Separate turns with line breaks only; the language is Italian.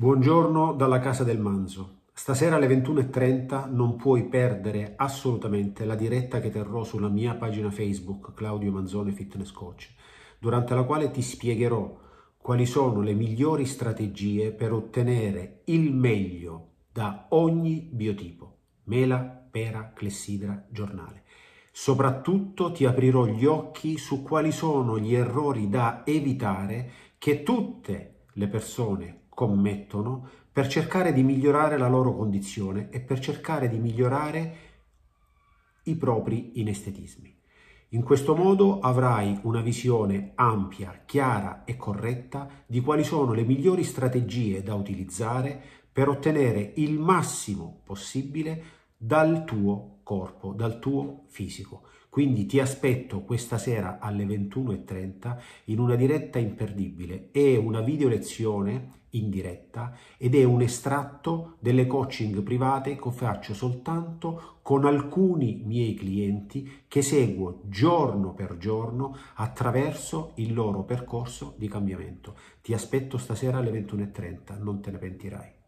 Buongiorno dalla casa del Manzo. Stasera alle 21.30 non puoi perdere assolutamente la diretta che terrò sulla mia pagina Facebook Claudio Manzone Fitness Coach, durante la quale ti spiegherò quali sono le migliori strategie per ottenere il meglio da ogni biotipo, mela, pera, clessidra, giornale. Soprattutto ti aprirò gli occhi su quali sono gli errori da evitare che tutte le persone commettono per cercare di migliorare la loro condizione e per cercare di migliorare i propri inestetismi. In questo modo avrai una visione ampia, chiara e corretta di quali sono le migliori strategie da utilizzare per ottenere il massimo possibile dal tuo corpo, dal tuo fisico. Quindi ti aspetto questa sera alle 21.30 in una diretta imperdibile. È una video lezione in diretta ed è un estratto delle coaching private che faccio soltanto con alcuni miei clienti che seguo giorno per giorno attraverso il loro percorso di cambiamento. Ti aspetto stasera alle 21.30, non te ne pentirai.